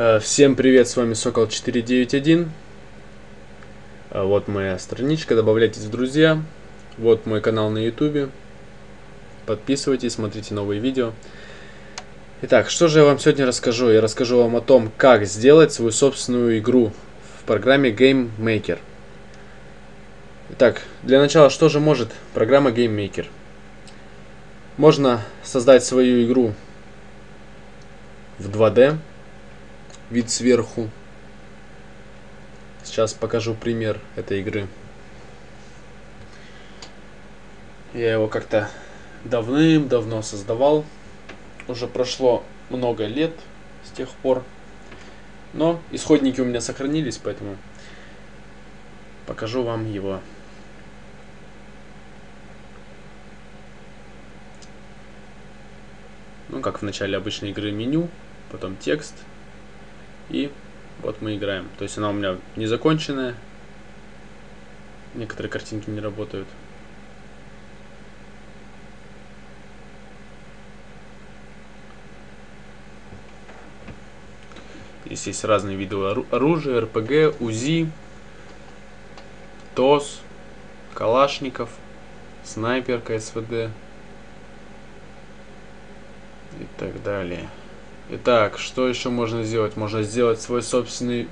Э, Всем привет, с вами Сокол 491. Э, Вот моя страничка, добавляйтесь в друзья. Вот мой канал на ютубе. Подписывайтесь, смотрите новые видео. Итак, что же я вам сегодня расскажу? Я расскажу вам о том, как сделать свою собственную игру в программе Game Maker. Итак, для начала, что же может программа Game Maker? Можно создать свою игру в 2D, вид сверху. Сейчас покажу пример этой игры. Я его как-то давным-давно создавал. Уже прошло много лет с тех пор. Но исходники у меня сохранились, поэтому покажу вам его. Ну, как в начале обычной игры меню, потом текст. И вот мы играем. То есть она у меня незаконченная. Некоторые картинки не работают. Здесь есть разные виды ору- оружия, РПГ, УЗИ, ТОС, Калашников, снайперка СВД и так далее. Итак, что еще можно сделать? Можно сделать свой собственный,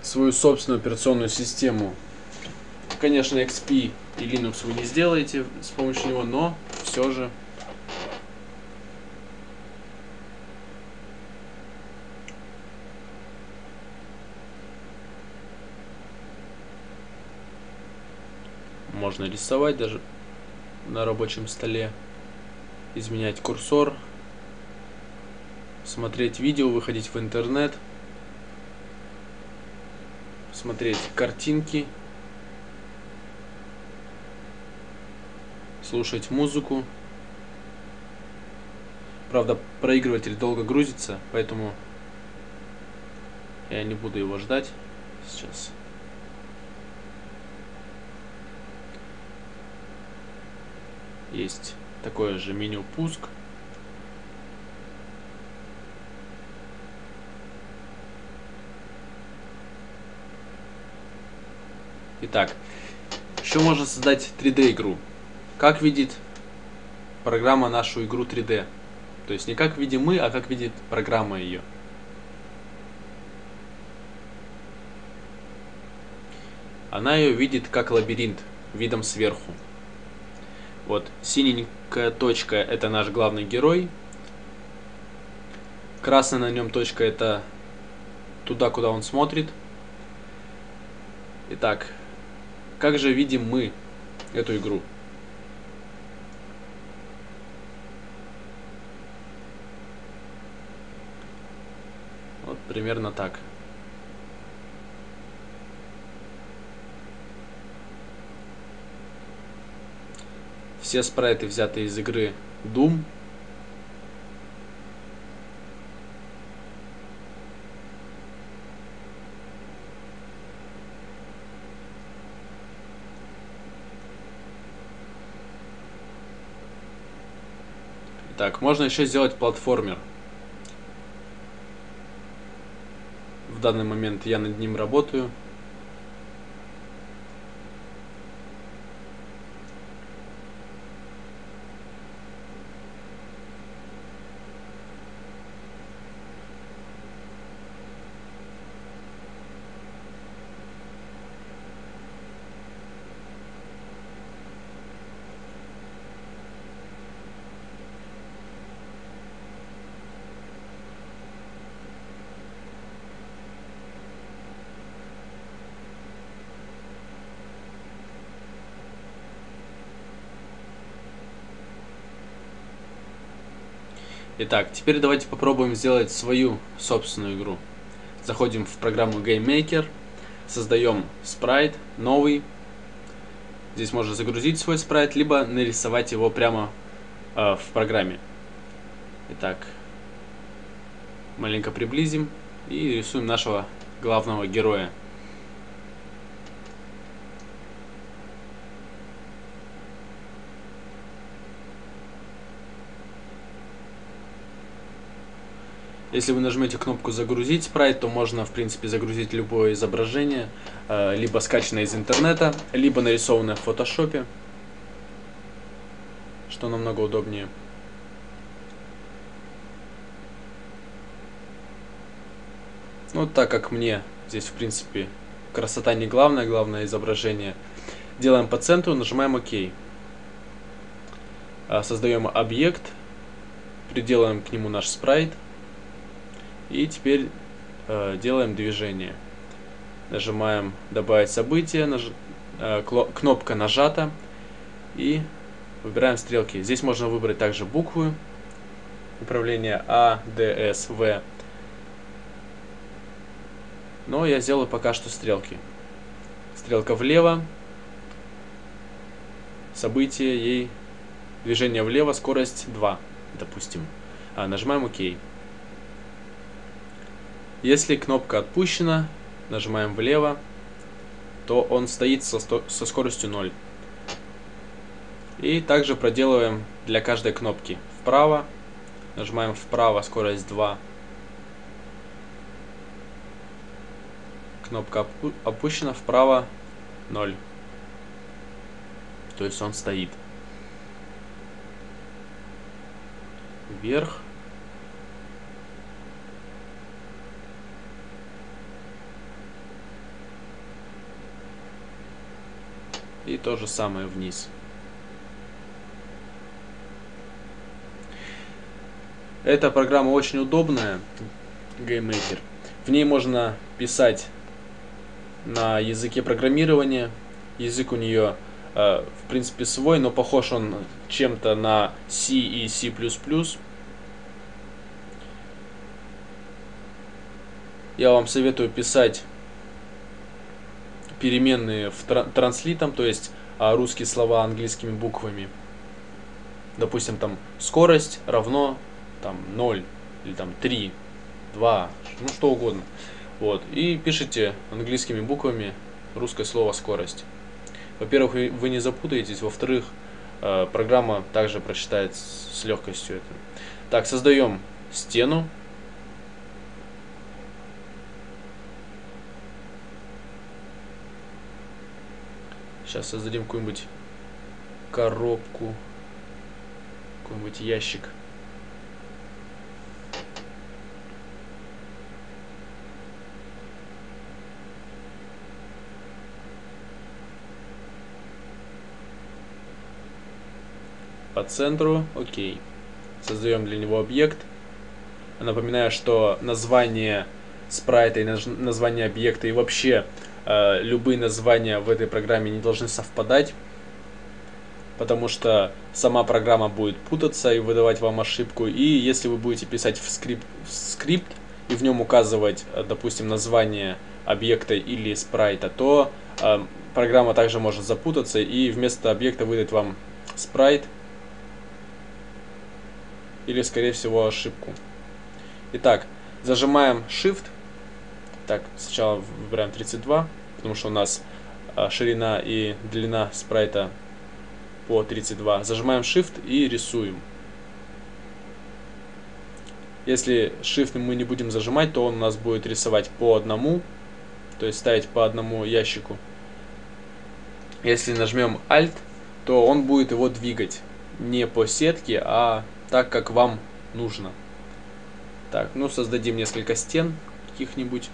свою собственную операционную систему. Конечно, XP и Linux вы не сделаете с помощью него, но все же можно рисовать даже на рабочем столе, изменять курсор, смотреть видео, выходить в интернет, смотреть картинки, слушать музыку. Правда, проигрыватель долго грузится, поэтому я не буду его ждать сейчас. Есть такое же меню пуск. Итак, еще можно создать 3D игру. Как видит программа нашу игру 3D? То есть не как видим мы, а как видит программа ее. Она ее видит как лабиринт, видом сверху. Вот синенькая точка это наш главный герой. Красная на нем точка это туда, куда он смотрит. Итак, как же видим мы эту игру? Вот примерно так. Все спрайты взяты из игры Doom. Так, можно еще сделать платформер. В данный момент я над ним работаю. Итак, теперь давайте попробуем сделать свою собственную игру. Заходим в программу Game Maker, создаем спрайт новый. Здесь можно загрузить свой спрайт, либо нарисовать его прямо э, в программе. Итак, маленько приблизим и рисуем нашего главного героя. Если вы нажмете кнопку «Загрузить спрайт», то можно, в принципе, загрузить любое изображение, э, либо скачанное из интернета, либо нарисованное в фотошопе, что намного удобнее. Ну, так как мне здесь, в принципе, красота не главное, главное изображение, делаем по центру, нажимаем ОК. А, Создаем объект, приделаем к нему наш спрайт – и теперь э, делаем движение. Нажимаем «Добавить событие», наж... э, кнопка нажата и выбираем стрелки. Здесь можно выбрать также буквы управления А, Д, С, В. Но я сделаю пока что стрелки. Стрелка влево, событие ей движение влево, скорость 2, допустим. А, нажимаем ОК. Если кнопка отпущена, нажимаем влево, то он стоит со, со скоростью 0. И также проделываем для каждой кнопки. Вправо, нажимаем вправо, скорость 2. Кнопка опущена, вправо 0. То есть он стоит. Вверх И то же самое вниз. Эта программа очень удобная, GameMaker. В ней можно писать на языке программирования. Язык у нее, э, в принципе, свой, но похож он чем-то на C и C++. Я вам советую писать переменные в транслитом, то есть а, русские слова английскими буквами. Допустим, там скорость равно там 0 или там 3, 2, ну что угодно. Вот. И пишите английскими буквами русское слово скорость. Во-первых, вы не запутаетесь, во-вторых, а, программа также прочитает с легкостью это. Так, создаем стену Сейчас создадим какую-нибудь коробку, какой-нибудь ящик. По центру, окей. Создаем для него объект. Напоминаю, что название спрайта и название объекта и вообще любые названия в этой программе не должны совпадать, потому что сама программа будет путаться и выдавать вам ошибку. И если вы будете писать в скрипт, в скрипт и в нем указывать, э, допустим, название объекта или спрайта, то э, программа также может запутаться и вместо объекта выдать вам спрайт или, скорее всего, ошибку. Итак, зажимаем Shift. Так, сначала выбираем 32 потому что у нас а, ширина и длина спрайта по 32. Зажимаем Shift и рисуем. Если Shift мы не будем зажимать, то он у нас будет рисовать по одному, то есть ставить по одному ящику. Если нажмем Alt, то он будет его двигать не по сетке, а так, как вам нужно. Так, ну создадим несколько стен каких-нибудь.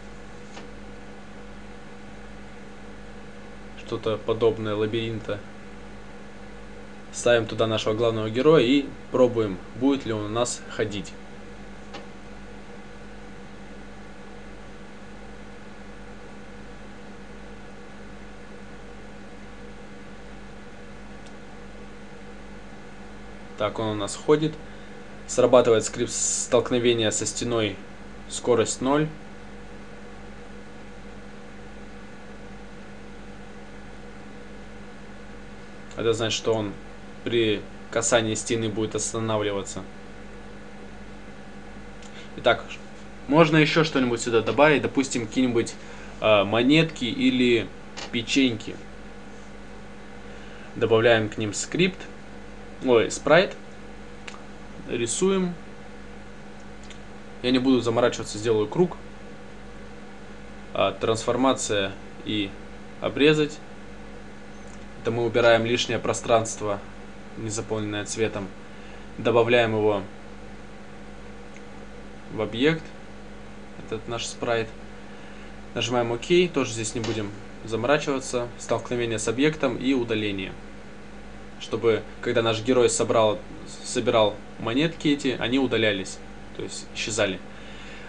Что-то подобное лабиринта. Ставим туда нашего главного героя и пробуем, будет ли он у нас ходить. Так, он у нас ходит. Срабатывает скрипт столкновения со стеной скорость 0. Это значит, что он при касании стены будет останавливаться. Итак, можно еще что-нибудь сюда добавить, допустим, какие-нибудь э, монетки или печеньки. Добавляем к ним скрипт, ой, спрайт, рисуем Я не буду заморачиваться, сделаю круг. А, трансформация и обрезать. Это мы убираем лишнее пространство, не заполненное цветом. Добавляем его в объект, этот наш спрайт. Нажимаем ОК, тоже здесь не будем заморачиваться. Столкновение с объектом и удаление. Чтобы, когда наш герой собрал, собирал монетки эти, они удалялись, то есть исчезали.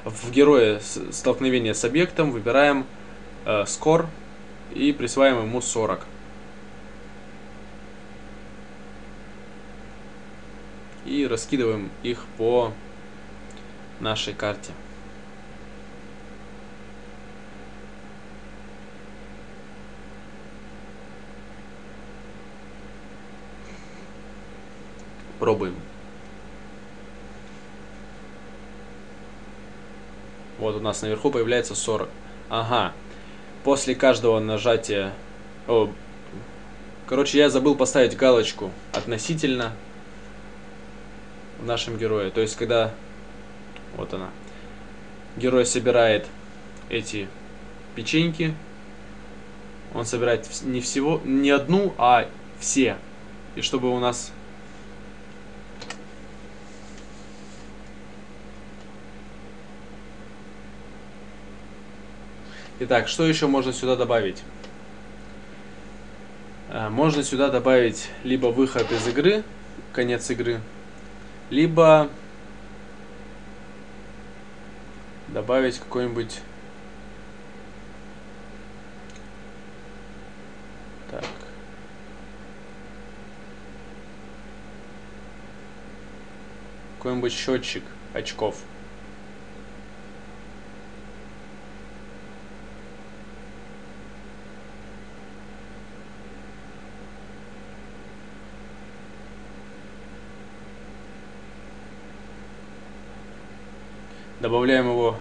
В герое столкновение с объектом выбираем э, score и присваиваем ему 40. И раскидываем их по нашей карте. Пробуем. Вот у нас наверху появляется 40. Ага. После каждого нажатия... О, короче, я забыл поставить галочку относительно в нашем герое. То есть, когда... Вот она. Герой собирает эти печеньки. Он собирает не всего, не одну, а все. И чтобы у нас Итак, что еще можно сюда добавить? А, можно сюда добавить либо выход из игры, конец игры, либо добавить какой-нибудь... Так. Какой-нибудь счетчик очков. Добавляем его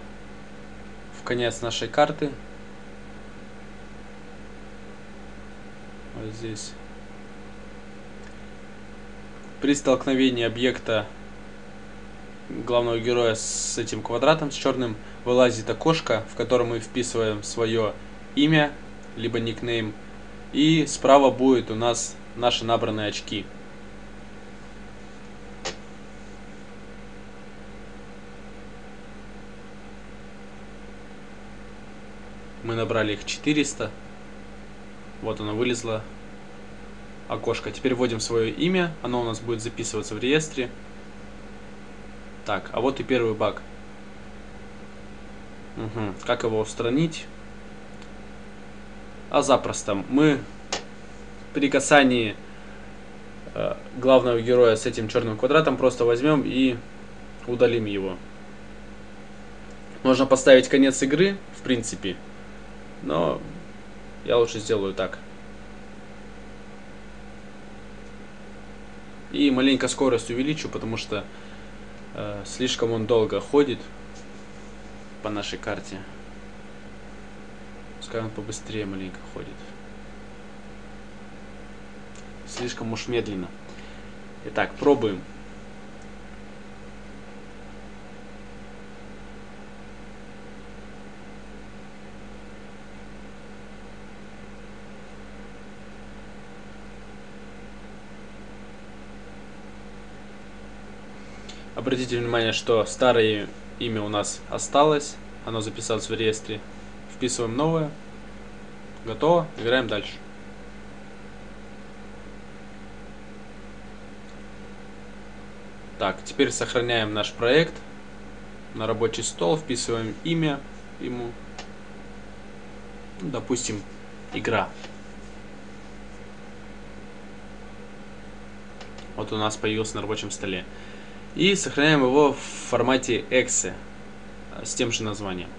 в конец нашей карты. Вот здесь. При столкновении объекта главного героя с этим квадратом, с черным, вылазит окошко, в котором мы вписываем свое имя, либо никнейм. И справа будет у нас наши набранные очки. Набрали их 400. Вот оно вылезло. Окошко. Теперь вводим свое имя. Оно у нас будет записываться в реестре. Так, а вот и первый баг. Угу. Как его устранить? А запросто. Мы при касании э, главного героя с этим черным квадратом просто возьмем и удалим его. Можно поставить конец игры, в принципе. Но я лучше сделаю так. И маленько скорость увеличу, потому что э, слишком он долго ходит по нашей карте. Пускай он побыстрее маленько ходит. Слишком уж медленно. Итак, пробуем. Обратите внимание, что старое имя у нас осталось. Оно записалось в реестре. Вписываем новое. Готово. Играем дальше. Так, теперь сохраняем наш проект на рабочий стол, вписываем имя ему. Ну, допустим, игра. Вот у нас появился на рабочем столе. И сохраняем его в формате exe с тем же названием.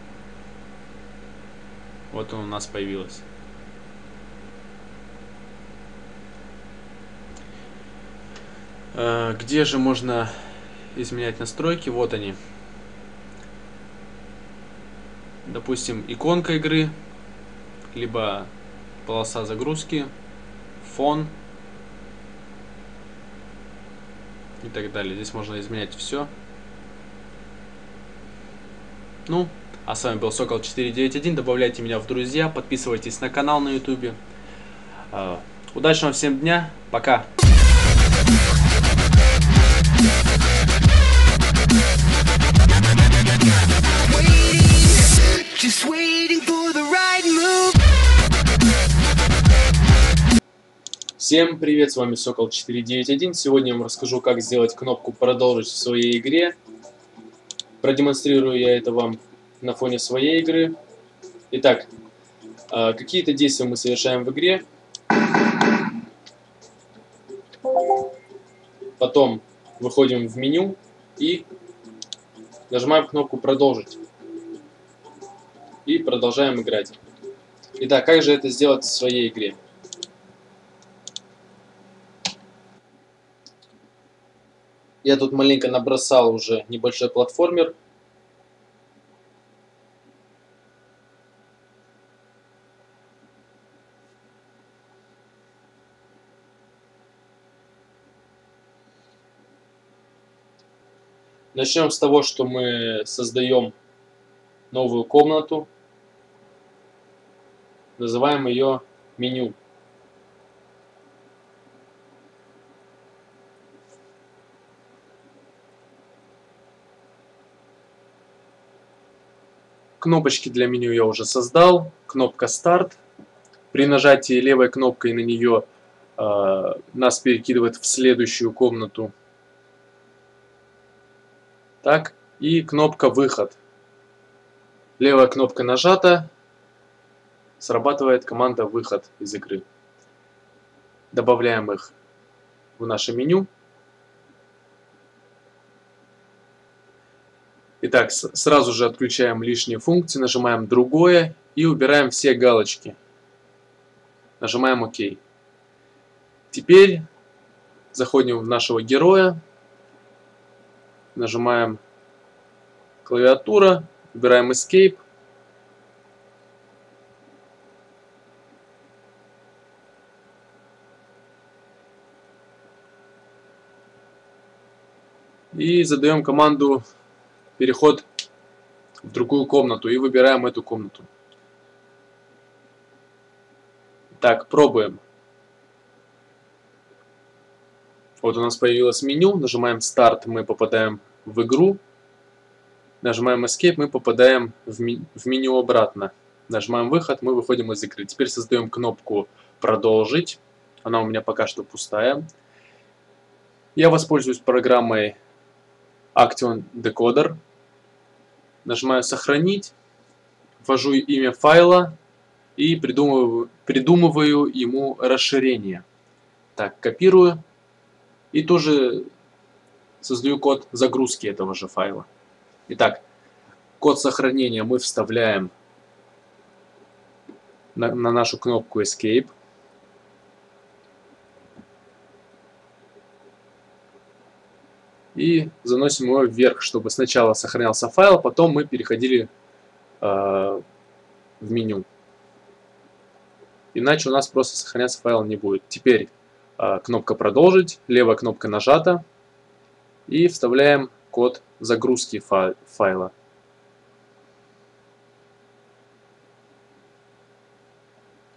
Вот он у нас появился. А, где же можно изменять настройки? Вот они. Допустим, иконка игры, либо полоса загрузки, фон, и так далее. Здесь можно изменять все. Ну, а с вами был Сокол 491. Добавляйте меня в друзья, подписывайтесь на канал на YouTube. А, удачного всем дня. Пока. Just waiting for the right Всем привет, с вами Сокол 491. Сегодня я вам расскажу, как сделать кнопку «Продолжить» в своей игре. Продемонстрирую я это вам на фоне своей игры. Итак, а, какие-то действия мы совершаем в игре. Потом выходим в меню и нажимаем кнопку «Продолжить» и продолжаем играть. Итак, как же это сделать в своей игре? Я тут маленько набросал уже небольшой платформер. Начнем с того, что мы создаем новую комнату. Называем ее меню. Кнопочки для меню я уже создал. Кнопка старт. При нажатии левой кнопкой на нее э, нас перекидывает в следующую комнату. Так, и кнопка выход. Левая кнопка нажата, срабатывает команда «Выход» из игры. Добавляем их в наше меню. Итак, сразу же отключаем лишние функции, нажимаем «Другое» и убираем все галочки. Нажимаем «Ок». Теперь заходим в нашего героя, нажимаем «Клавиатура», Выбираем Escape. И задаем команду переход в другую комнату и выбираем эту комнату. Так, пробуем. Вот у нас появилось меню, нажимаем старт, мы попадаем в игру. Нажимаем Escape, мы попадаем в, ми в меню обратно. Нажимаем выход, мы выходим из игры. Теперь создаем кнопку продолжить. Она у меня пока что пустая. Я воспользуюсь программой Action Decoder. Нажимаю сохранить. Ввожу имя файла и придумываю, придумываю ему расширение. Так, копирую. И тоже создаю код загрузки этого же файла. Итак, код сохранения мы вставляем на, на нашу кнопку Escape. И заносим его вверх, чтобы сначала сохранялся файл, потом мы переходили э, в меню. Иначе у нас просто сохраняться файл не будет. Теперь э, кнопка «Продолжить», левая кнопка нажата. И вставляем код загрузки файла.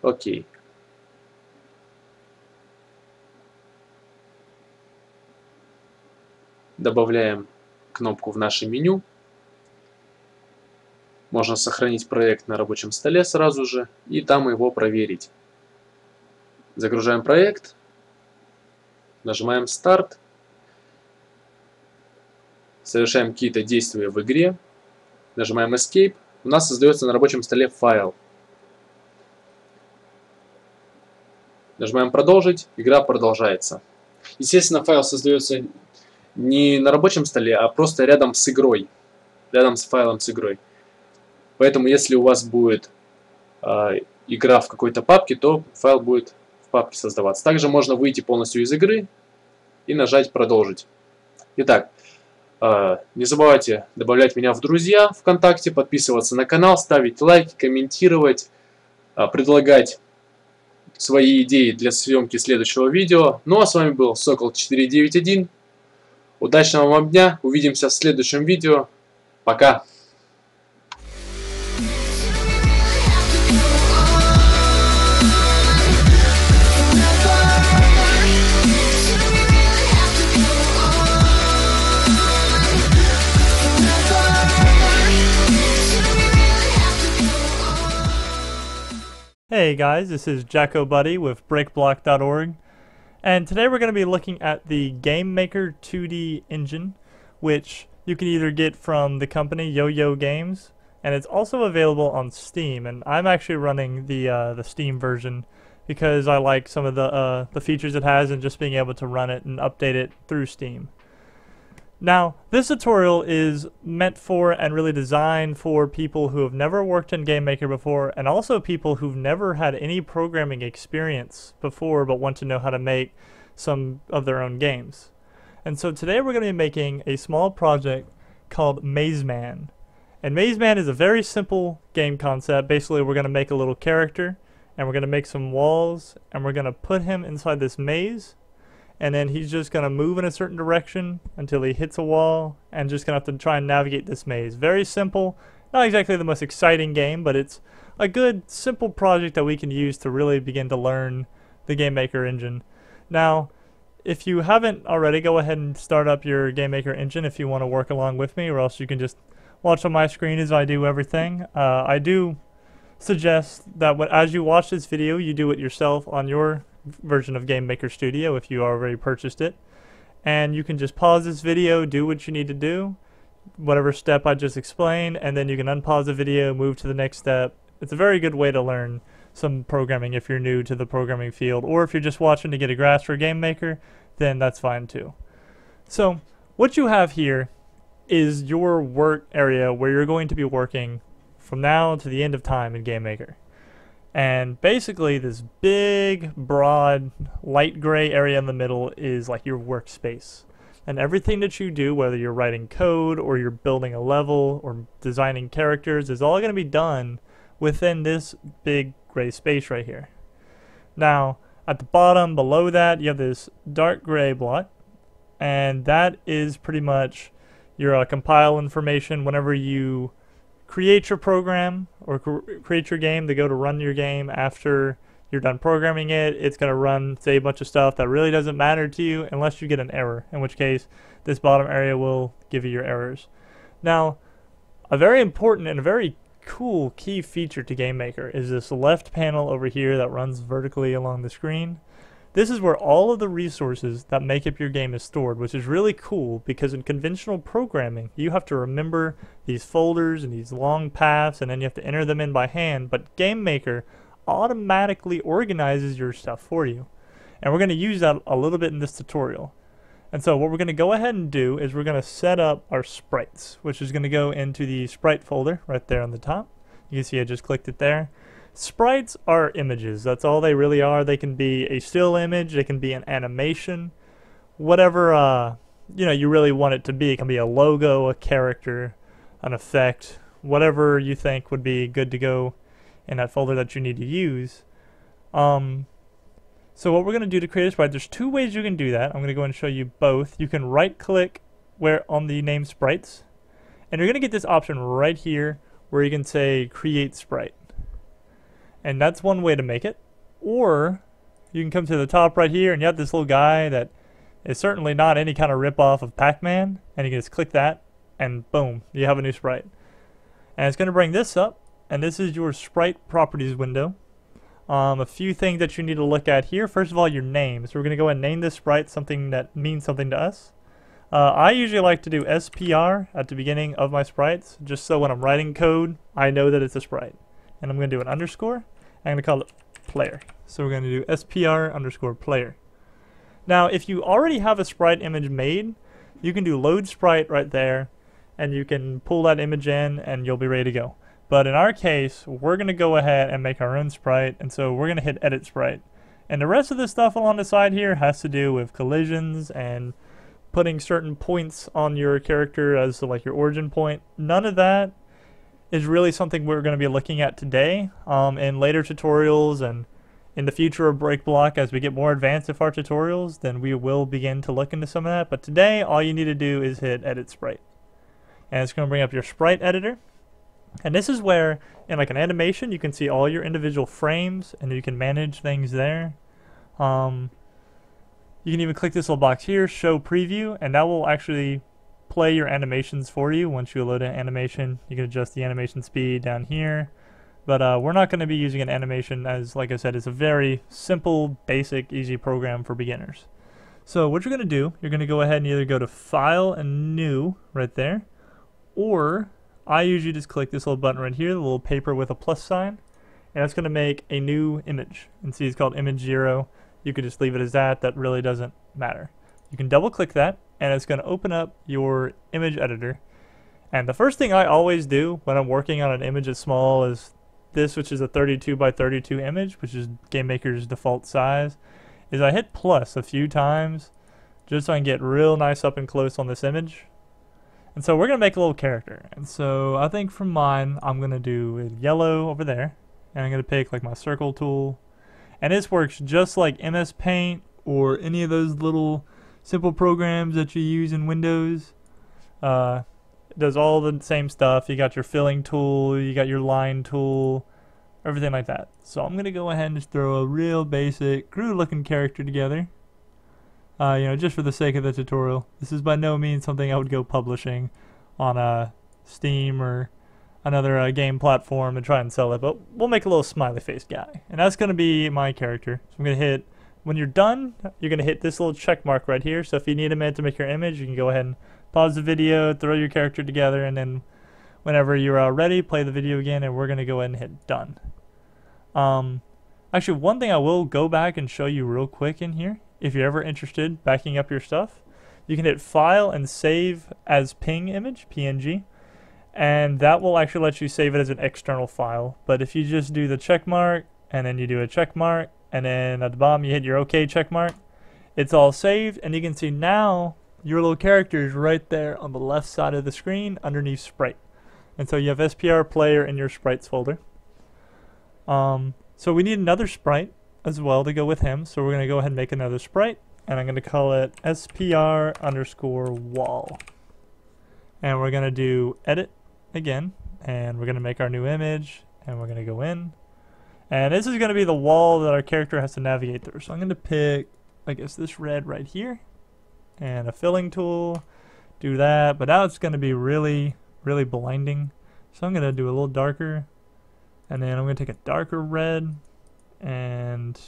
Окей. Добавляем кнопку в наше меню. Можно сохранить проект на рабочем столе сразу же и там его проверить. Загружаем проект, нажимаем старт совершаем какие-то действия в игре, нажимаем Escape, у нас создается на рабочем столе файл. Нажимаем продолжить, игра продолжается. Естественно, файл создается не на рабочем столе, а просто рядом с игрой. Рядом с файлом с игрой. Поэтому, если у вас будет э, игра в какой-то папке, то файл будет в папке создаваться. Также можно выйти полностью из игры и нажать «Продолжить». Итак, а, не забывайте добавлять меня в друзья ВКонтакте, подписываться на канал, ставить лайки, комментировать, а, предлагать свои идеи для съемки следующего видео. Ну а с вами был Сокол 491. Удачного вам дня, увидимся в следующем видео. Пока! Hey guys, this is Jacko Buddy with BreakBlock.org. and today we're going to be looking at the GameMaker 2D engine, which you can either get from the company YoYo Games, and it's also available on Steam. And I'm actually running the uh, the Steam version because I like some of the uh, the features it has, and just being able to run it and update it through Steam. Now, this tutorial is meant for and really designed for people who have never worked in GameMaker before and also people who've never had any programming experience before but want to know how to make some of their own games. And so today we're going to be making a small project called Maze Man. And Maze Man is a very simple game concept. Basically, we're going to make a little character and we're going to make some walls and we're going to put him inside this maze and then he's just going to move in a certain direction until he hits a wall and just going to have to try and navigate this maze. Very simple, not exactly the most exciting game, but it's a good, simple project that we can use to really begin to learn the GameMaker engine. Now, if you haven't already, go ahead and start up your GameMaker engine if you want to work along with me, or else you can just watch on my screen as I do everything. Uh, I do suggest that as you watch this video, you do it yourself on your version of Game Maker Studio if you already purchased it. And you can just pause this video, do what you need to do, whatever step I just explained, and then you can unpause the video, move to the next step. It's a very good way to learn some programming if you're new to the programming field, or if you're just watching to get a grasp for Game Maker, then that's fine too. So, what you have here is your work area where you're going to be working from now to the end of time in Game Maker. And basically, this big, broad, light gray area in the middle is like your workspace. And everything that you do, whether you're writing code or you're building a level or designing characters, is all going to be done within this big gray space right here. Now, at the bottom below that, you have this dark gray block, and that is pretty much your uh, compile information whenever you create your program or create your game to go to run your game after you're done programming it. It's going to run, say, a bunch of stuff that really doesn't matter to you unless you get an error, in which case this bottom area will give you your errors. Now, a very important and a very cool key feature to GameMaker is this left panel over here that runs vertically along the screen. This is where all of the resources that make up your game is stored, which is really cool because in conventional programming, you have to remember these folders and these long paths and then you have to enter them in by hand, but GameMaker automatically organizes your stuff for you. And we're going to use that a little bit in this tutorial. And so what we're going to go ahead and do is we're going to set up our sprites, which is going to go into the sprite folder right there on the top. You can see I just clicked it there. Sprites are images. That's all they really are. They can be a still image. They can be an animation. Whatever uh, you know you really want it to be. It can be a logo, a character, an effect, whatever you think would be good to go in that folder that you need to use. Um, so what we're going to do to create a sprite, there's two ways you can do that. I'm going to go and show you both. You can right click where on the name sprites, and you're going to get this option right here where you can say create sprite. And that's one way to make it. Or you can come to the top right here and you have this little guy that is certainly not any kind of ripoff of Pac-Man. And you can just click that and boom, you have a new sprite. And it's going to bring this up. And this is your sprite properties window. Um, a few things that you need to look at here. First of all, your name. So we're going to go and name this sprite something that means something to us. Uh, I usually like to do SPR at the beginning of my sprites, just so when I'm writing code, I know that it's a sprite and I'm going to do an underscore. I'm going to call it player. So we're going to do SPR underscore player. Now, if you already have a sprite image made, you can do load sprite right there, and you can pull that image in, and you'll be ready to go. But in our case, we're going to go ahead and make our own sprite, and so we're going to hit edit sprite. And the rest of the stuff along the side here has to do with collisions and putting certain points on your character as like your origin point. None of that is really something we're going to be looking at today um, in later tutorials and in the future of BreakBlock as we get more advanced with our tutorials then we will begin to look into some of that. But today all you need to do is hit edit sprite. And it's going to bring up your sprite editor. And this is where in like an animation you can see all your individual frames and you can manage things there. Um, you can even click this little box here show preview and that will actually play your animations for you once you load an animation. You can adjust the animation speed down here, But uh, we're not going to be using an animation as, like I said, it's a very simple, basic, easy program for beginners. So what you're going to do, you're going to go ahead and either go to File and New right there, or I usually just click this little button right here, the little paper with a plus sign, and it's going to make a new image. And see, it's called image zero. You could just leave it as that. That really doesn't matter. You can double click that, and it's going to open up your image editor. And the first thing I always do when I'm working on an image as small as this, which is a 32 by 32 image, which is GameMaker's default size, is I hit plus a few times just so I can get real nice up and close on this image. And so we're going to make a little character. And so I think from mine, I'm going to do yellow over there. And I'm going to pick like my circle tool. And this works just like MS Paint or any of those little simple programs that you use in Windows. Uh, does all the same stuff. You got your filling tool, you got your line tool, everything like that. So I'm going to go ahead and just throw a real basic crude looking character together. Uh, you know, just for the sake of the tutorial. This is by no means something I would go publishing on a uh, Steam or another uh, game platform and try and sell it, but we'll make a little smiley face guy. And that's going to be my character. So I'm to hit, when you're done, you're going to hit this little check mark right here. So if you need a minute to make your image, you can go ahead and pause the video, throw your character together, and then whenever you're uh, ready, play the video again, and we're going to go ahead and hit done. Um, actually, one thing I will go back and show you real quick in here, if you're ever interested backing up your stuff, you can hit File and Save as Ping image, PNG, and that will actually let you save it as an external file. But if you just do the check mark, and then you do a check mark, and then at the bottom you hit your OK check mark, it's all saved, and you can see now your little character is right there on the left side of the screen underneath Sprite. And so you have SPR player in your sprites folder. Um, so we need another sprite as well to go with him. So we're going to go ahead and make another sprite. And I'm going to call it SPR underscore wall. And we're going to do edit again. And we're going to make our new image. And we're going to go in. And this is going to be the wall that our character has to navigate through. So I'm going to pick, I guess, this red right here. And a filling tool. Do that. But now it's going to be really, really blinding. So I'm going to do a little darker. And then I'm going to take a darker red and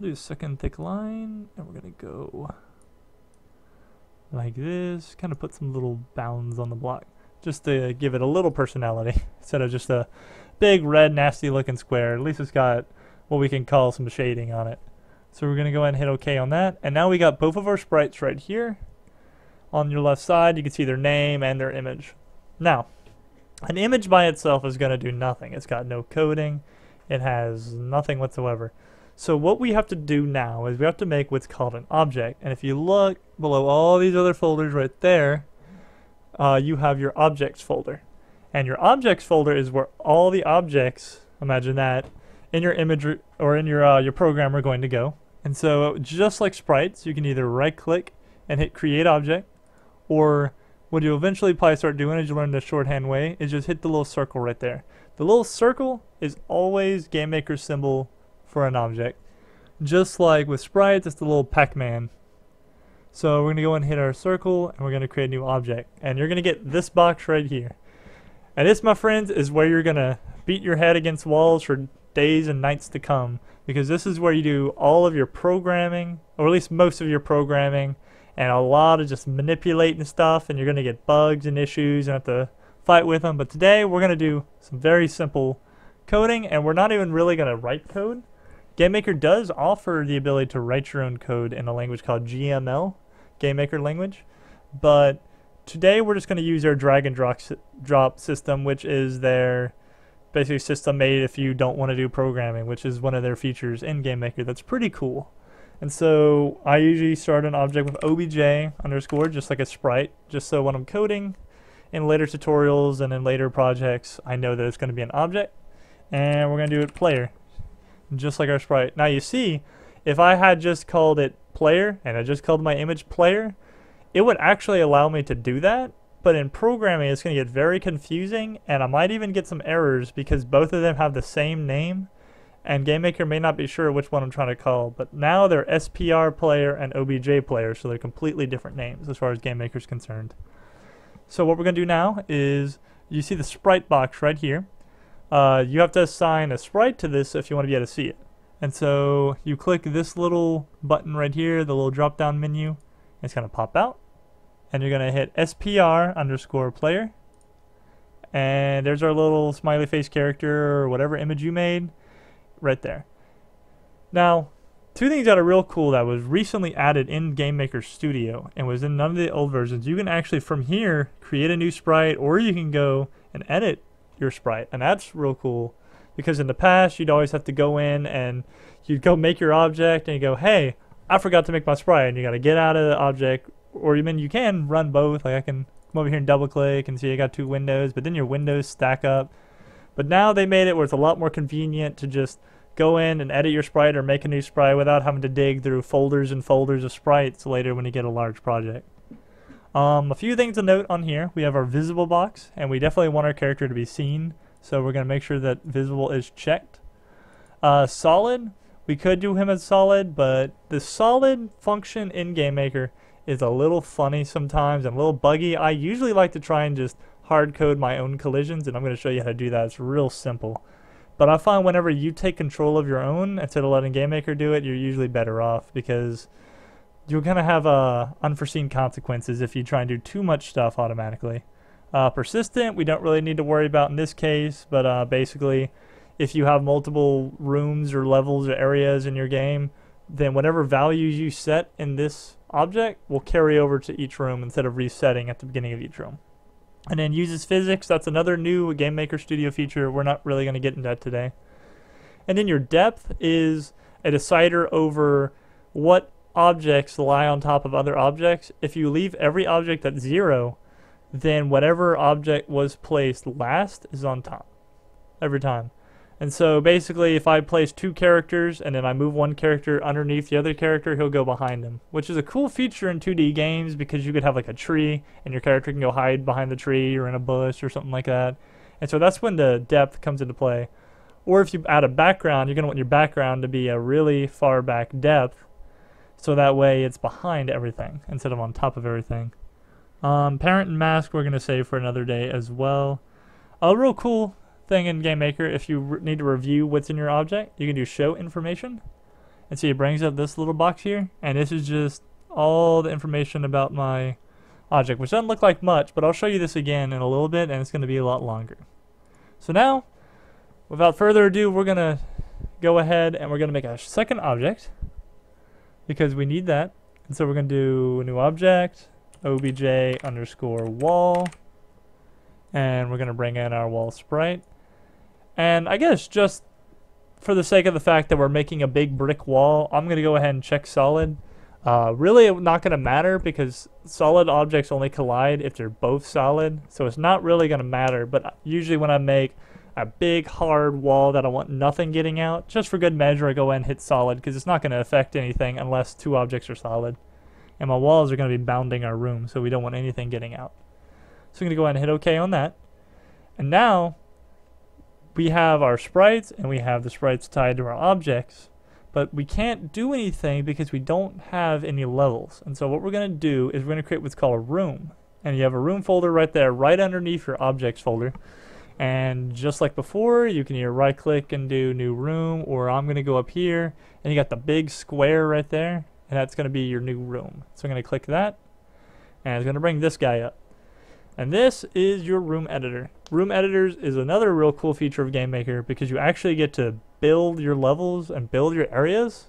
do a second thick line. And we're going to go like this. Kind of put some little bounds on the block just to give it a little personality instead of just a big red nasty looking square. At least it's got what we can call some shading on it. So we're going to go ahead and hit OK on that. And now we got both of our sprites right here. On your left side, you can see their name and their image. Now, an image by itself is going to do nothing. It's got no coding. It has nothing whatsoever. So what we have to do now is we have to make what's called an object. And if you look below all these other folders right there, uh, you have your objects folder. And your objects folder is where all the objects, imagine that, in your image or in your, uh, your program are going to go. And so just like sprites, you can either right click and hit create object or what you'll eventually probably start doing as you learn the shorthand way is just hit the little circle right there. The little circle is always GameMaker's symbol for an object. Just like with sprites, it's the little Pac-Man. So we're going to go and hit our circle and we're going to create a new object. And you're going to get this box right here. And this, my friends, is where you're going to beat your head against walls for days and nights to come. Because this is where you do all of your programming, or at least most of your programming, and a lot of just manipulating stuff and you're going to get bugs and issues and have to fight with them. But today we're going to do some very simple coding and we're not even really going to write code. GameMaker does offer the ability to write your own code in a language called GML, GameMaker language, but today we're just going to use their drag and drop, drop system, which is their basically system made if you don't want to do programming, which is one of their features in GameMaker that's pretty cool. And so I usually start an object with obj underscore, just like a sprite, just so when I'm coding in later tutorials and in later projects, I know that it's going to be an object. And we're going to do it player, just like our sprite. Now you see, if I had just called it player and I just called my image player, it would actually allow me to do that. But in programming, it's going to get very confusing, and I might even get some errors because both of them have the same name and GameMaker may not be sure which one I'm trying to call, but now they're SPR player and OBJ player, so they're completely different names as far as GameMaker is concerned. So what we're going to do now is, you see the sprite box right here. uh, you have to assign a sprite to this if you want to be able to see it. And so you click this little button right here, the little drop down menu, it's going to pop out. And you're to hit SPR underscore player. And there's our little smiley face character or whatever image you made right there. Now, two things that are real cool that was recently added in Game Maker Studio and was in none of the old versions. You can actually from here create a new sprite or you can go and edit your sprite. And that's real cool because in the past you'd always have to go in and you'd go make your object and you go, hey, I forgot to make my sprite, and you got to get out of the object, or even you can run both. Like I can come over here and double click and see I got two windows, but then your windows stack up. But now they made it where it's a lot more convenient to just go in and edit your sprite or make a new sprite without having to dig through folders and folders of sprites later when you get a large project. Um, a few things to note on here. We have our visible box, and we definitely want our character to be seen. So we're going to make sure that visible is checked. Uh, solid, we could do him as solid, but the solid function in GameMaker is a little funny sometimes and a little buggy. I usually like to try and just hard code my own collisions, and I'm going to show you how to do that. It's real simple. But I find whenever you take control of your own instead of letting GameMaker do it, you're usually better off because you're going to have uh, unforeseen consequences if you try and do too much stuff automatically. Uh, persistent, we don't really need to worry about in this case, but uh, basically, if you have multiple rooms or levels or areas in your game, then whatever values you set in this object will carry over to each room instead of resetting at the beginning of each room. And then uses physics, that's another new Game Maker Studio feature. We're not really going to get into that today. And then your depth is a decider over what objects lie on top of other objects. If you leave every object at zero, then whatever object was placed last is on top every time. And so basically, if I place two characters and then I move one character underneath the other character, he'll go behind him, which is a cool feature in 2D games because you could have like a tree and your character can go hide behind the tree or in a bush or something like that. And so that's when the depth comes into play. Or if you add a background, you're going to want your background to be a really far back depth so that way it's behind everything instead of on top of everything. Um, parent and mask we're going to save for another day as well. A real cool thing in GameMaker, if you need to review what's in your object, you can do show information. And see it brings up this little box here, and this is just all the information about my object, which doesn't look like much, but I'll show you this again in a little bit, and it's going to be a lot longer. So now, without further ado, we're going to go ahead and we're going to make a second object because we need that. And so we're going to do a new object, obj underscore wall, and we're going to bring in our wall sprite. And I guess just for the sake of the fact that we're making a big brick wall, I'm going to go ahead and check solid. Uh, really not going to matter because solid objects only collide if they're both solid. So it's not really going to matter. But usually when I make a big hard wall that I want nothing getting out, just for good measure I go ahead and hit solid because it's not going to affect anything unless two objects are solid. And my walls are going to be bounding our room so we don't want anything getting out. So I'm going to go ahead and hit OK on that. And now we have our sprites and we have the sprites tied to our objects but we can't do anything because we don't have any levels. And so what we're going to do is we're going to create what's called a room. And you have a room folder right there right underneath your objects folder. And just like before you can either right click and do new room or I'm going to go up here and you got the big square right there and that's going to be your new room. So I'm going to click that and it's going to bring this guy up and this is your room editor. Room editors is another real cool feature of GameMaker because you actually get to build your levels and build your areas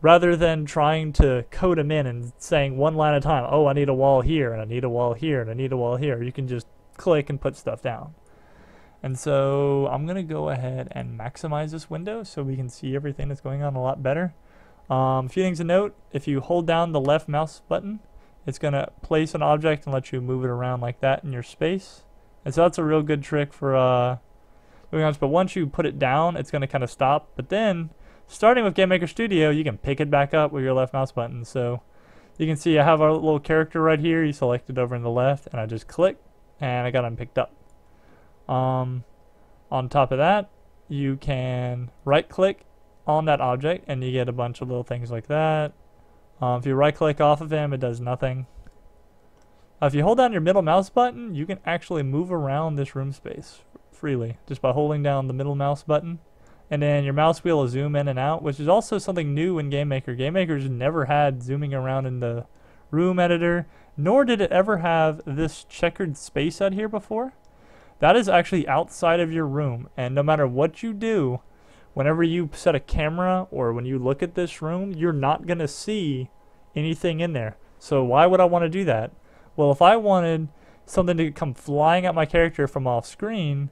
rather than trying to code them in and saying one line at a time, oh, I need a wall here, and I need a wall here, and I need a wall here. You can just click and put stuff down. And so I'm going to go ahead and maximize this window so we can see everything that's going on a lot better. Um, a few things to note, if you hold down the left mouse button, it's going to place an object and let you move it around like that in your space. And so that's a real good trick for uh, moving on. But once you put it down, it's going to kind of stop. But then, starting with GameMaker Studio, you can pick it back up with your left mouse button. So you can see I have our little character right here. You select it over in the left, and I just click, and I got him picked up. Um, on top of that, you can right click on that object, and you get a bunch of little things like that. Um, if you right click off of him, it does nothing. Uh, if you hold down your middle mouse button, you can actually move around this room space freely just by holding down the middle mouse button. And then your mouse wheel will zoom in and out, which is also something new in GameMaker. GameMaker's never had zooming around in the room editor, nor did it ever have this checkered space out here before. That is actually outside of your room, and no matter what you do, whenever you set a camera or when you look at this room, you're not going to see anything in there. So why would I want to do that? Well, if I wanted something to come flying at my character from off screen,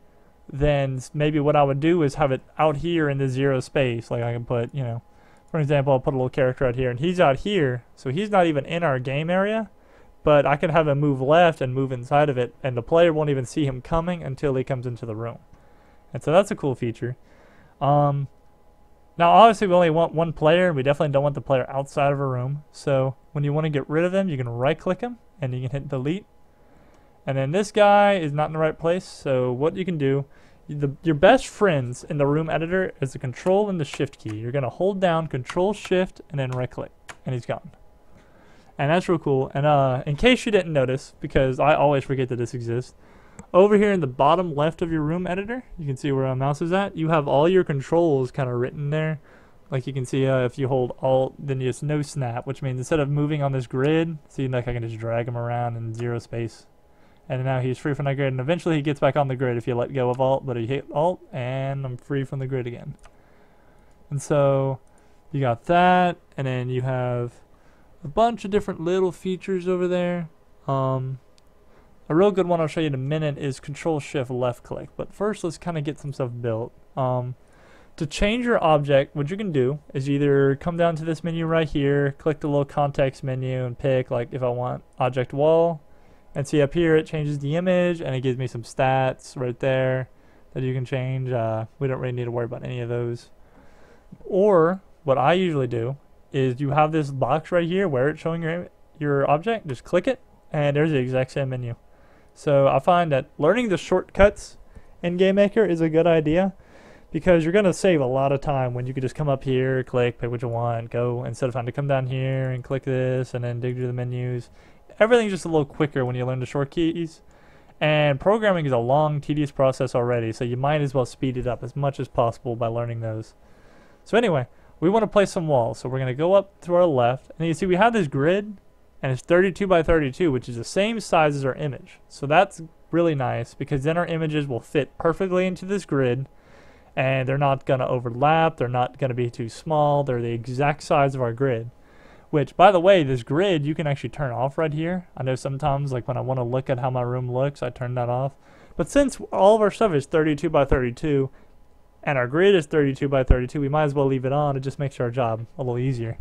then maybe what I would do is have it out here in the zero space. Like I can put, you know, for example, I'll put a little character out here and he's out here. So he's not even in our game area, but I can have him move left and move inside of it and the player won't even see him coming until he comes into the room. And so that's a cool feature. Um, now, obviously, we only want one player. And we definitely don't want the player outside of a room. So when you want to get rid of them, you can right-click them, and you can hit delete. And then this guy is not in the right place. So what you can do, the, your best friends in the room editor is the control and the shift key. You're going to hold down control shift and then right-click, and he's gone. And that's real cool. And uh, in case you didn't notice, because I always forget that this exists, over here in the bottom left of your room editor, you can see where our mouse is at. You have all your controls kind of written there. Like you can see uh, if you hold Alt, then you just no snap, which means instead of moving on this grid, see like I can just drag him around in zero space. And now he's free from that grid, and eventually he gets back on the grid if you let go of Alt, but he hit Alt, and I'm free from the grid again. And so you got that, and then you have a bunch of different little features over there. Um, a real good one I'll show you in a minute is Control Shift left click. But first, let's kind of get some stuff built. Um, to change your object, what you can do is either come down to this menu right here, click the little context menu, and pick like if I want object wall. And see up here, it changes the image, and it gives me some stats right there that you can change. Uh, we don't really need to worry about any of those. Or what I usually do is you have this box right here where it's showing your your object. Just click it, and there's the exact same menu. So I find that learning the shortcuts in GameMaker is a good idea because you're going to save a lot of time when you could just come up here, click, pick what you want, go, instead of having to come down here and click this and then dig through the menus. Everything's just a little quicker when you learn the short keys. And programming is a long, tedious process already, so you might as well speed it up as much as possible by learning those. So anyway, we want to place some walls. So we're going to go up to our left, and you see we have this grid and it's 32 by 32 which is the same size as our image. So that's really nice because then our images will fit perfectly into this grid and they're not going to overlap they're not going to be too small they're the exact size of our grid. Which by the way this grid you can actually turn off right here. I know sometimes like when I want to look at how my room looks I turn that off. But since all of our stuff is 32 by 32 and our grid is 32 by 32 we might as well leave it on. It just makes our job a little easier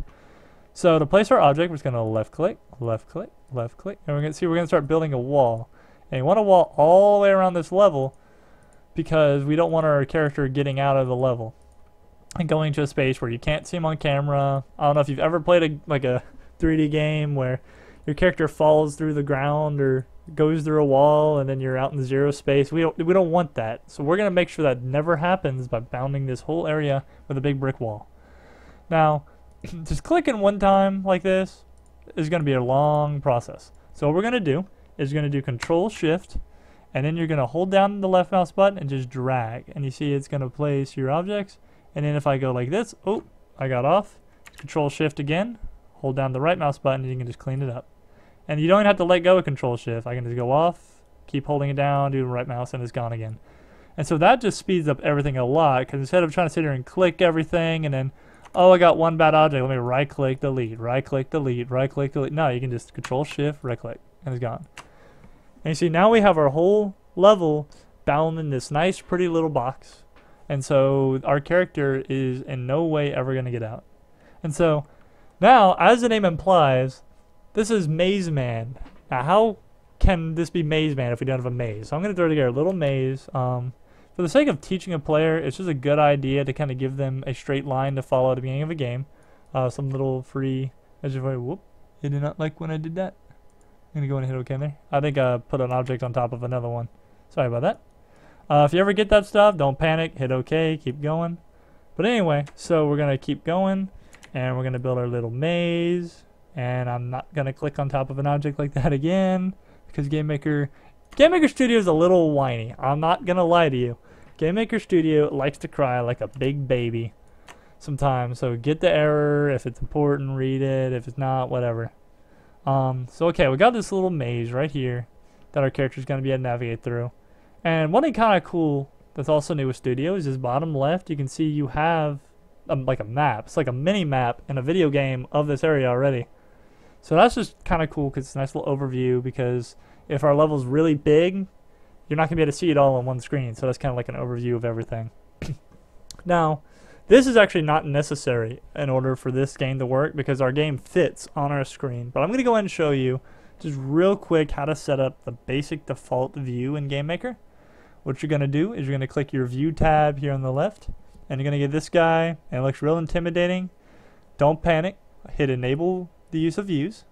so to place our object, we're just going to left click, left click, left click, and we're going to see we're going to start building a wall. And you want a wall all the way around this level because we don't want our character getting out of the level and going to a space where you can't see him on camera. I don't know if you've ever played a like a 3D game where your character falls through the ground or goes through a wall and then you're out in the zero space. We don't we don't want that. So we're going to make sure that never happens by bounding this whole area with a big brick wall. Now, just clicking one time like this is going to be a long process. So what we're going to do is going to do control shift and then you're going to hold down the left mouse button and just drag and you see it's going to place your objects. And then if I go like this oh I got off. Control shift again hold down the right mouse button and you can just clean it up. And you don't have to let go of control shift. I can just go off keep holding it down do the right mouse and it's gone again. And so that just speeds up everything a lot because instead of trying to sit here and click everything and then oh, I got one bad object. Let me right click, delete, right click, delete, right click, delete. No, you can just control shift, right click, and it's gone. And you see, now we have our whole level bound in this nice, pretty little box. And so our character is in no way ever going to get out. And so now, as the name implies, this is Maze Man. Now, how can this be Maze Man if we don't have a maze? So I'm going to throw together a little maze. Um, for the sake of teaching a player, it's just a good idea to kind of give them a straight line to follow at the beginning of a game. Uh, some little free, I, whoop, you did not like when I did that. I'm going to go and hit OK there. I think I put an object on top of another one. Sorry about that. Uh, if you ever get that stuff, don't panic, hit OK, keep going. But anyway, so we're going to keep going, and we're going to build our little maze. And I'm not going to click on top of an object like that again, because GameMaker Game Maker Studio is a little whiny. I'm not gonna lie to you. Game Maker Studio likes to cry like a big baby sometimes. So get the error if it's important, read it. If it's not, whatever. Um, so okay, we got this little maze right here that our character is going to be able to navigate through. And one thing kind of cool that's also new with Studio is this bottom left. You can see you have a, like a map. It's like a mini map in a video game of this area already. So that's just kind of cool because it's a nice little overview because if our level's really big, you're not going to be able to see it all on one screen. So that's kind of like an overview of everything. now, this is actually not necessary in order for this game to work because our game fits on our screen. But I'm going to go ahead and show you just real quick how to set up the basic default view in GameMaker. What you're going to do is you're going to click your view tab here on the left and you're going to get this guy and it looks real intimidating. Don't panic. Hit enable the use of views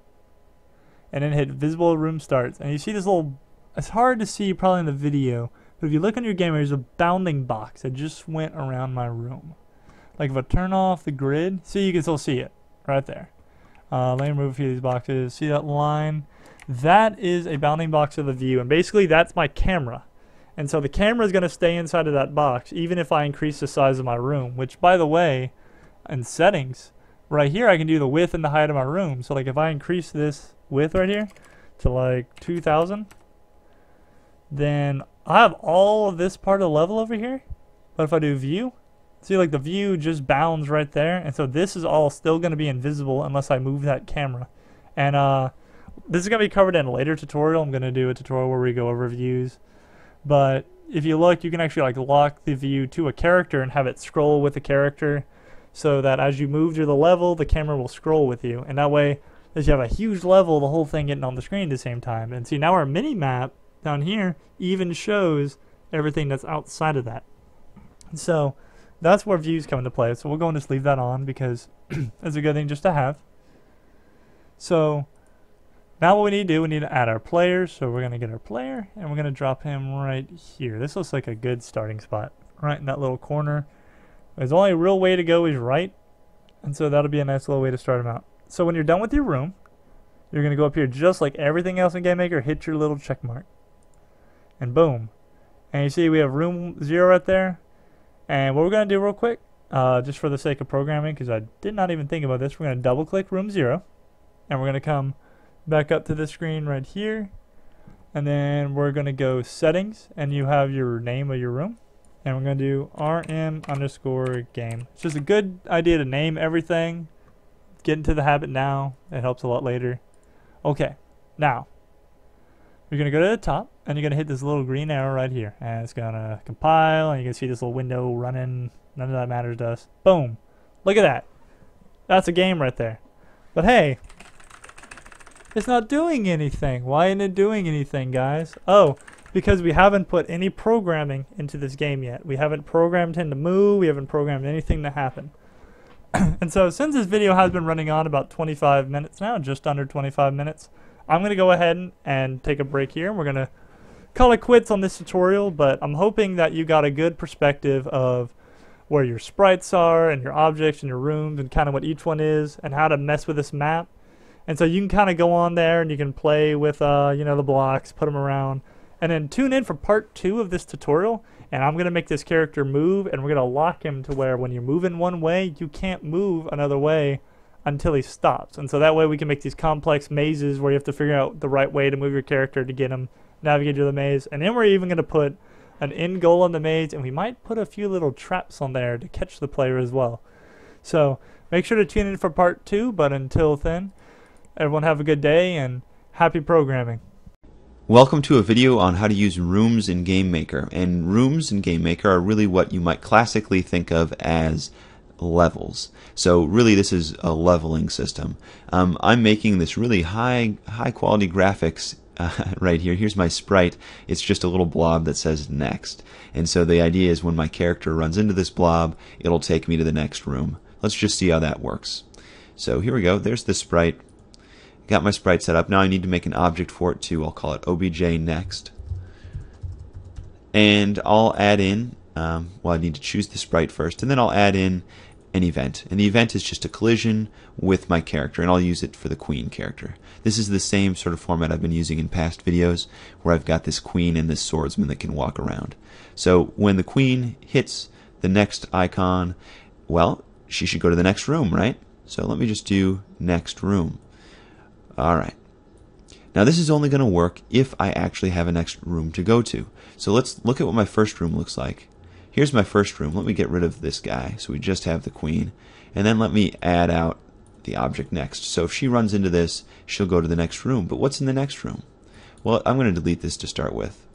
and then hit visible room starts. And you see this little it's hard to see probably in the video but if you look on your game there's a bounding box that just went around my room. Like if I turn off the grid see you can still see it right there. Uh, let me remove a few of these boxes. See that line? That is a bounding box of the view and basically that's my camera. And so the camera is going to stay inside of that box even if I increase the size of my room which by the way in settings right here I can do the width and the height of my room. So like if I increase this width right here to like 2000 then I have all of this part of the level over here but if I do view see like the view just bounds right there and so this is all still going to be invisible unless I move that camera. And uh this is going to be covered in a later tutorial. I'm going to do a tutorial where we go over views. But if you look you can actually like lock the view to a character and have it scroll with the character so that as you move through the level the camera will scroll with you. And that way as you have a huge level the whole thing getting on the screen at the same time and see now our mini map down here even shows everything that's outside of that so that's where views come into play so we'll go and just leave that on because it's a good thing just to have so now what we need to do, we need to add our player. So we're going to get our player and we're going to drop him right here. This looks like a good starting spot, right in that little corner. There's only a real way to go is right. And so that'll be a nice little way to start him out. So when you're done with your room, you're going to go up here just like everything else in GameMaker, hit your little check mark. And boom. And you see we have room zero right there. And what we're going to do real quick, uh, just for the sake of programming, because I did not even think about this, we're going to double click room zero. And we're going to come back up to the screen right here and then we're going to go settings and you have your name of your room and we're going to do rm underscore game it's just a good idea to name everything get into the habit now it helps a lot later okay now you're to go to the top and you're to hit this little green arrow right here and it's to compile and you can see this little window running none of that matters to us boom look at that that's a game right there but hey it's not doing anything. Why isn't it doing anything, guys? Oh, because we haven't put any programming into this game yet. We haven't programmed him to move. We haven't programmed anything to happen. and so since this video has been running on about 25 minutes now, just under 25 minutes, I'm going to go ahead and take a break here. And we're going to call it quits on this tutorial, but I'm hoping that you got a good perspective of where your sprites are and your objects and your rooms and kind of what each one is and how to mess with this map. And so you can kind of go on there and you can play with, uh, you know, the blocks, put them around. And then tune in for part two of this tutorial. And I'm going to make this character move and we're going to lock him to where when you're moving one way, you can't move another way until he stops. And so that way we can make these complex mazes where you have to figure out the right way to move your character to get him navigate through the maze. And then we're even going to put an end goal on the maze and we might put a few little traps on there to catch the player as well. So make sure to tune in for part two, but until then, Everyone have a good day and happy programming. Welcome to a video on how to use rooms in GameMaker. And rooms in GameMaker are really what you might classically think of as levels. So really this is a leveling system. Um, I'm making this really high high quality graphics uh, right here. Here's my sprite. It's just a little blob that says next. And so the idea is when my character runs into this blob, it'll take me to the next room. Let's just see how that works. So here we go. There's the sprite Got my sprite set up. Now I need to make an object for it too. I'll call it obj next. And I'll add in, um, well I need to choose the sprite first, and then I'll add in an event. And the event is just a collision with my character, and I'll use it for the queen character. This is the same sort of format I've been using in past videos, where I've got this queen and this swordsman that can walk around. So when the queen hits the next icon, well, she should go to the next room, right? So let me just do next room. All right. Now this is only going to work if I actually have a next room to go to. So let's look at what my first room looks like. Here's my first room. Let me get rid of this guy so we just have the queen. And then let me add out the object next. So if she runs into this, she'll go to the next room. But what's in the next room? Well, I'm going to delete this to start with.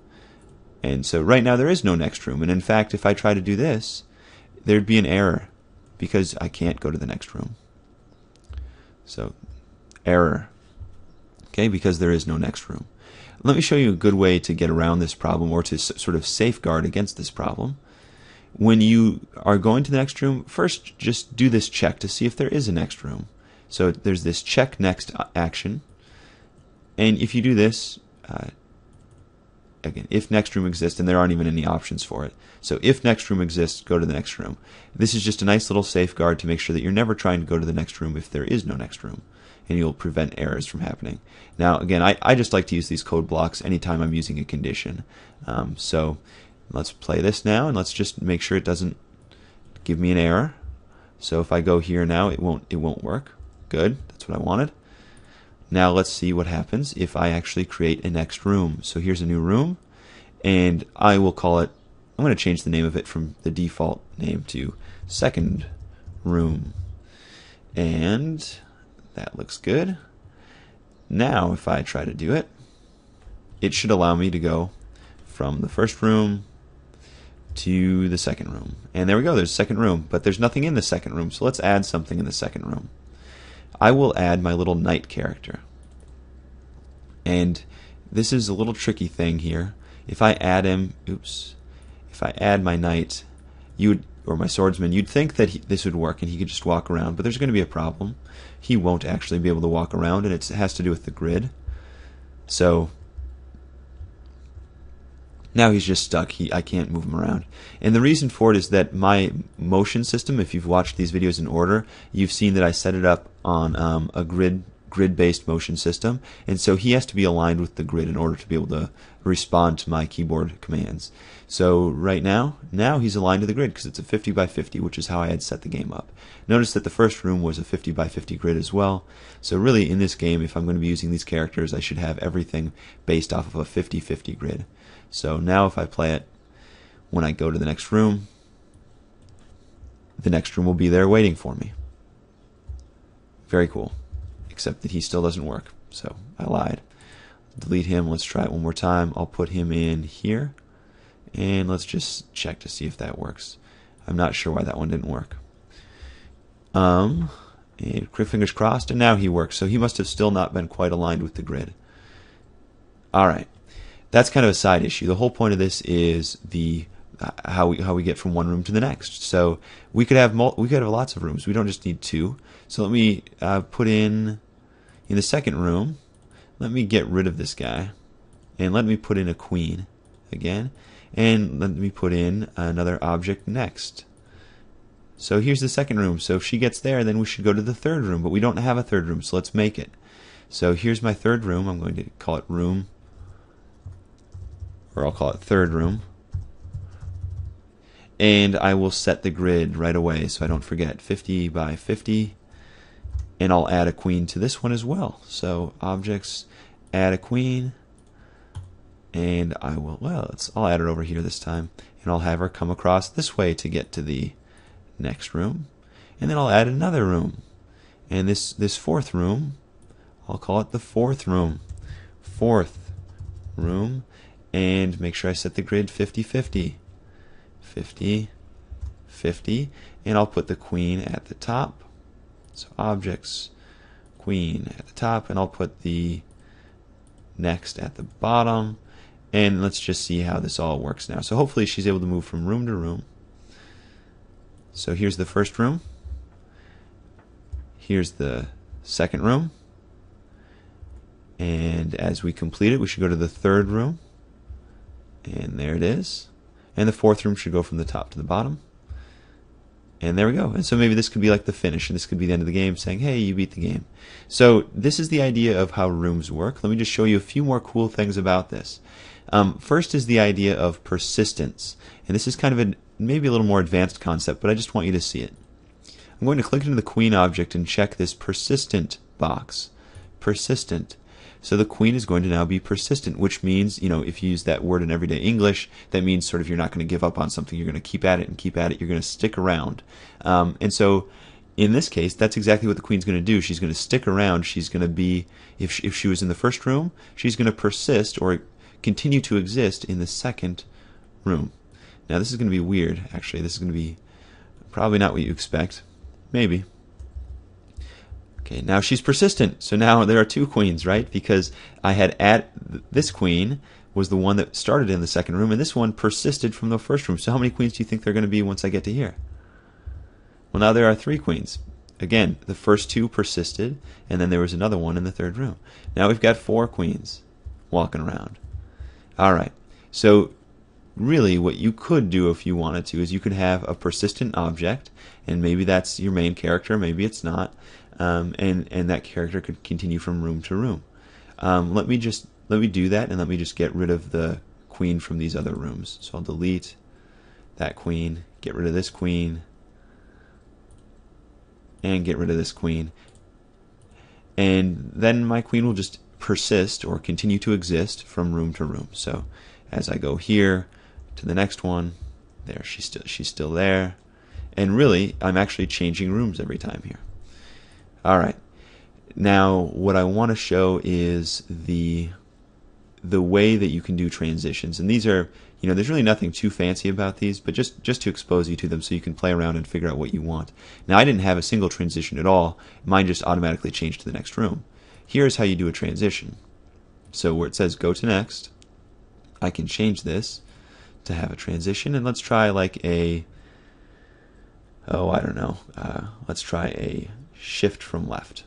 And so right now there is no next room. And in fact, if I try to do this, there'd be an error because I can't go to the next room. So, error. Okay, because there is no next room. Let me show you a good way to get around this problem or to sort of safeguard against this problem when you are going to the next room, first just do this check to see if there is a next room. So there's this check next action. And if you do this, uh, again, if next room exists, and there aren't even any options for it. So if next room exists, go to the next room. This is just a nice little safeguard to make sure that you're never trying to go to the next room if there is no next room. And you'll prevent errors from happening. Now, again, I, I just like to use these code blocks anytime I'm using a condition. Um, so Let's play this now and let's just make sure it doesn't give me an error. So if I go here now, it won't it won't work. Good, that's what I wanted. Now let's see what happens if I actually create a next room. So here's a new room, and I will call it, I'm going to change the name of it from the default name to second room. And that looks good. Now if I try to do it, it should allow me to go from the first room to the second room. And there we go, there's a second room, but there's nothing in the second room, so let's add something in the second room. I will add my little knight character. And this is a little tricky thing here. If I add him, oops, if I add my knight, you would, or my swordsman, you'd think that he, this would work and he could just walk around, but there's going to be a problem. He won't actually be able to walk around, and it has to do with the grid. So now he's just stuck. He, I can't move him around. And the reason for it is that my motion system, if you've watched these videos in order, you've seen that I set it up on um, a grid grid-based motion system, and so he has to be aligned with the grid in order to be able to respond to my keyboard commands. So right now, now he's aligned to the grid because it's a 50 by 50, which is how I had set the game up. Notice that the first room was a 50 by 50 grid as well. So really, in this game, if I'm going to be using these characters, I should have everything based off of a 50-50 grid. So now if I play it, when I go to the next room, the next room will be there waiting for me. Very cool. Except that he still doesn't work. So I lied. Delete him. Let's try it one more time. I'll put him in here. And let's just check to see if that works. I'm not sure why that one didn't work. Um, and fingers crossed, and now he works. So he must have still not been quite aligned with the grid. All right that's kind of a side issue. The whole point of this is the uh, how we how we get from one room to the next. So we could have mul- we could have lots of rooms. We don't just need two. So let me uh, put in in the second room. Let me get rid of this guy, and let me put in a queen again, and let me put in another object next. So here's the second room. So if she gets there, then we should go to the third room. But we don't have a third room, so let's make it. So here's my third room. I'm going to call it room or I'll call it third room. And I will set the grid right away so I don't forget 50 by 50. And I'll add a queen to this one as well. So objects, add a queen. And I will, well, I'll add it over here this time. And I'll have her come across this way to get to the next room. And then I'll add another room. And this, this fourth room, I'll call it the fourth room. Fourth room and make sure I set the grid 50 50 50 50 and I'll put the queen at the top so objects queen at the top and I'll put the next at the bottom. And let's just see how this all works now. So hopefully she's able to move from room to room. So here's the first room. Here's the second room. And as we complete it we should go to the third room. And there it is. And the fourth room should go from the top to the bottom. And there we go. And so maybe this could be like the finish, and this could be the end of the game saying, hey, you beat the game. So this is the idea of how rooms work. Let me just show you a few more cool things about this. Um, first is the idea of persistence. And this is kind of a maybe a little more advanced concept, but I just want you to see it. I'm going to click into the queen object and check this persistent box. Persistent. So the queen is going to now be persistent, which means, you know, if you use that word in everyday English, that means sort of you're not going to give up on something. You're going to keep at it and keep at it. You're going to stick around. Um, and so in this case, that's exactly what the queen's going to do. She's going to stick around. She's going to be, if she, if she was in the first room, she's going to persist or continue to exist in the second room. Now, this is going to be weird, actually. This is going to be probably not what you expect. Maybe. Okay, now she's persistent. So now there are two queens, right? Because I had at this queen was the one that started in the second room, and this one persisted from the first room. So how many queens do you think there are going to be once I get to here? Well, now there are three queens. Again, the first two persisted, and then there was another one in the third room. Now we've got four queens walking around. All right. So really what you could do if you wanted to is you could have a persistent object and maybe that's your main character maybe it's not um, and and that character could continue from room to room um, let me just let me do that and let me just get rid of the queen from these other rooms so I'll delete that queen get rid of this queen and get rid of this queen and then my queen will just persist or continue to exist from room to room so as I go here to the next one. There, she's still she's still there. And really, I'm actually changing rooms every time here. All right. Now, what I want to show is the the way that you can do transitions. And these are, you know, there's really nothing too fancy about these, but just just to expose you to them so you can play around and figure out what you want. Now, I didn't have a single transition at all. Mine just automatically changed to the next room. Here's how you do a transition. So where it says go to next, I can change this to have a transition. And let's try like a, oh, I don't know. Uh, let's try a shift from left.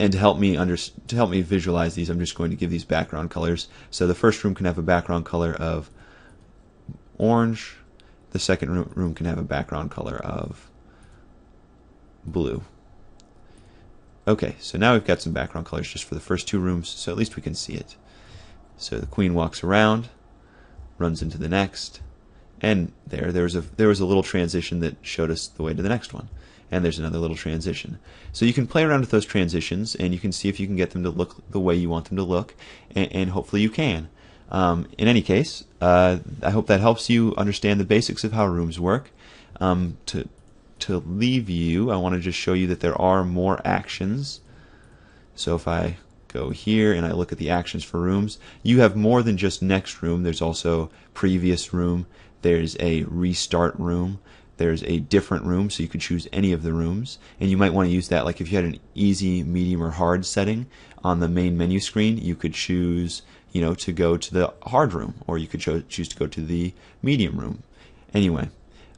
And to help me under, to help me visualize these, I'm just going to give these background colors. So the first room can have a background color of orange. The second room, can have a background color of blue. Okay, so now we've got some background colors just for the first two rooms, so at least we can see it. So the queen walks around runs into the next, and there there was a there was a little transition that showed us the way to the next one, and there's another little transition. So you can play around with those transitions, and you can see if you can get them to look the way you want them to look, and, and hopefully you can. Um, in any case, uh, I hope that helps you understand the basics of how rooms work. Um, to to leave you, I want to just show you that there are more actions. So if I go here and I look at the actions for rooms, you have more than just next room. There's also previous room. There's a restart room. There's a different room, so you could choose any of the rooms. And you might want to use that, like if you had an easy, medium, or hard setting on the main menu screen, you could choose, you know, to go to the hard room, or you could cho- choose to go to the medium room. Anyway,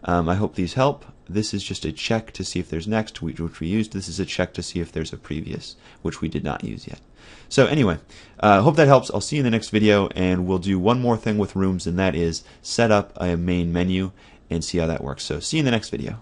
um, I hope these help. This is just a check to see if there's next, which we used. This is a check to see if there's a previous, which we did not use yet. So anyway, uh, hope that helps. I'll see you in the next video, and we'll do one more thing with rooms, and that is set up a main menu and see how that works. So see you in the next video.